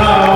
Uh,